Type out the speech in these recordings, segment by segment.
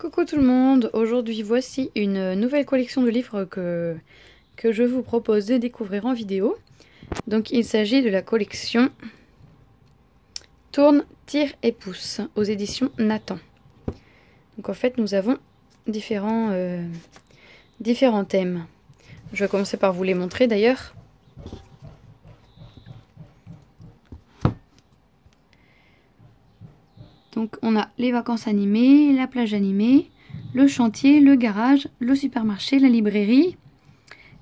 Coucou tout le monde, aujourd'hui voici une nouvelle collection de livres que, je vous propose de découvrir en vidéo. Donc il s'agit de la collection Tourne, tire et pousse aux éditions Nathan. Donc en fait nous avons différents, euh, différents thèmes. Je vais commencer par vous les montrer d'ailleurs. Donc on a les vacances animées, la plage animée, le chantier, le garage, le supermarché, la librairie,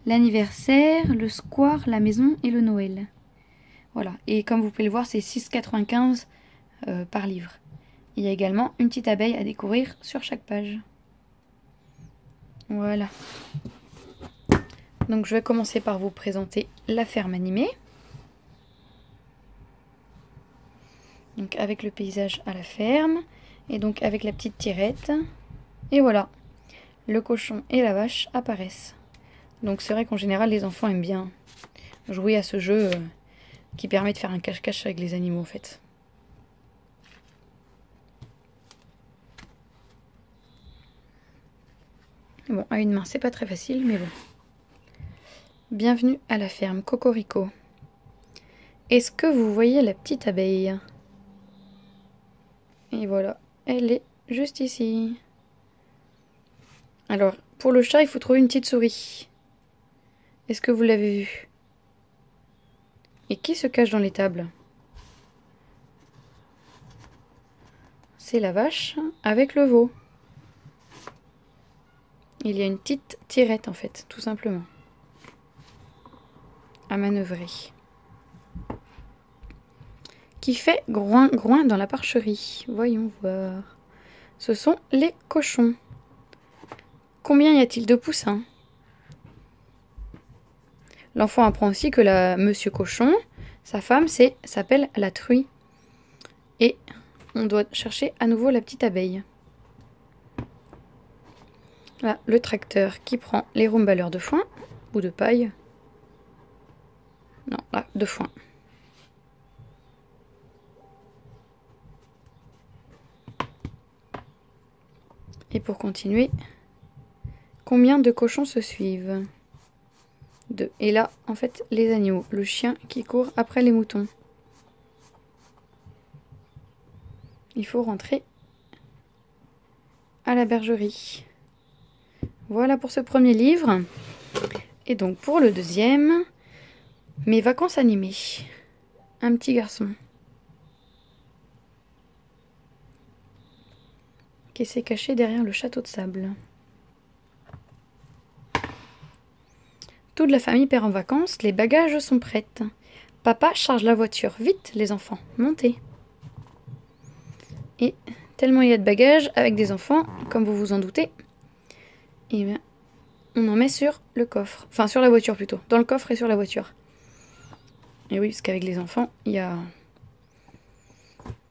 l'anniversaire, le square, la maison et le Noël. Voilà, et comme vous pouvez le voir, c'est 6,95 euh, par livre. Il y a également une petite abeille à découvrir sur chaque page. Voilà. Donc je vais commencer par vous présenter la ferme animée. Donc avec le paysage à la ferme. Et donc avec la petite tirette. Et voilà. Le cochon et la vache apparaissent. Donc c'est vrai qu'en général les enfants aiment bien jouer à ce jeu euh, qui permet de faire un cache-cache avec les animaux en fait. Bon, à une main, c'est pas très facile, mais bon. Bienvenue à la ferme Cocorico. Est-ce que vous voyez la petite abeille? Et voilà, elle est juste ici. Alors, pour le chat, il faut trouver une petite souris. Est-ce que vous l'avez vu Et qui se cache dans les tables? C'est la vache avec le veau. Il y a une petite tirette en fait, tout simplement. À manœuvrer fait groin groin dans la parcherie. Voyons voir. Ce sont les cochons. Combien y a-t-il de poussins? L'enfant apprend aussi que la monsieur cochon, sa femme, s'appelle la truie. Et on doit chercher à nouveau la petite abeille. Là, le tracteur qui prend les rumbaleurs de foin ou de paille. Non, là, de foin. Et pour continuer, combien de cochons se suivent? Deux. Et là, en fait, les agneaux. Le chien qui court après les moutons. Il faut rentrer à la bergerie. Voilà pour ce premier livre. Et donc pour le deuxième, mes vacances animées. Un petit garçon. Qui s'est caché derrière le château de sable. Toute la famille perd en vacances, les bagages sont prêts. Papa charge la voiture. Vite, les enfants, montez. Et tellement il y a de bagages avec des enfants, comme vous vous en doutez, et eh bien, on en met sur le coffre. Enfin, sur la voiture plutôt. Dans le coffre et sur la voiture. Et oui, parce qu'avec les enfants, il y a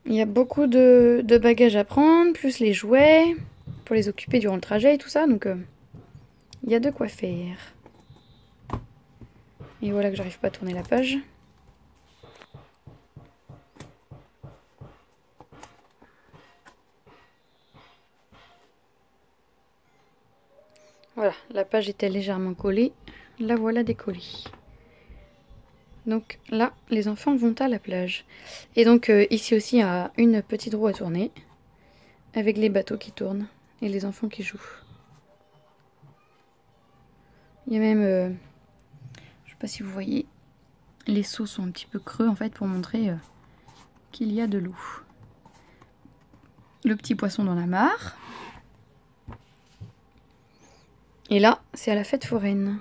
il y a beaucoup de, bagages à prendre, plus les jouets, pour les occuper durant le trajet et tout ça. Donc, euh, il y a de quoi faire. Et voilà que j'arrive pas à tourner la page. Voilà, la page était légèrement collée. La voilà décollée. Donc là, les enfants vont à la plage. Et donc euh, ici aussi, il y a une petite roue à tourner. Avec les bateaux qui tournent. Et les enfants qui jouent. Il y a même... Euh, je sais pas si vous voyez. Les seaux sont un petit peu creux en fait pour montrer euh, qu'il y a de l'eau. Le petit poisson dans la mare. Et là, c'est à la fête foraine.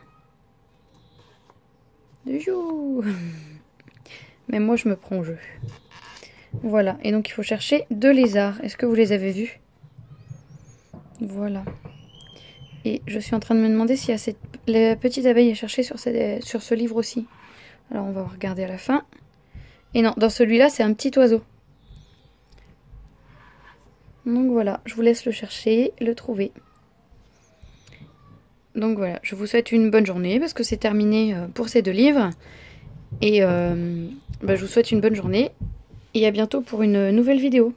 Mais moi, je me prends au jeu. Voilà. Et donc, il faut chercher deux lézards. Est-ce que vous les avez vus? Voilà. Et je suis en train de me demander s'il y a cette petite abeille à chercher sur ce livre aussi. Alors, on va regarder à la fin. Et non, dans celui-là, c'est un petit oiseau. Donc voilà, je vous laisse le chercher, le trouver. Donc voilà, je vous souhaite une bonne journée parce que c'est terminé euh, pour ces deux livres. Et euh, bah, je vous souhaite une bonne journée et à bientôt pour une nouvelle vidéo.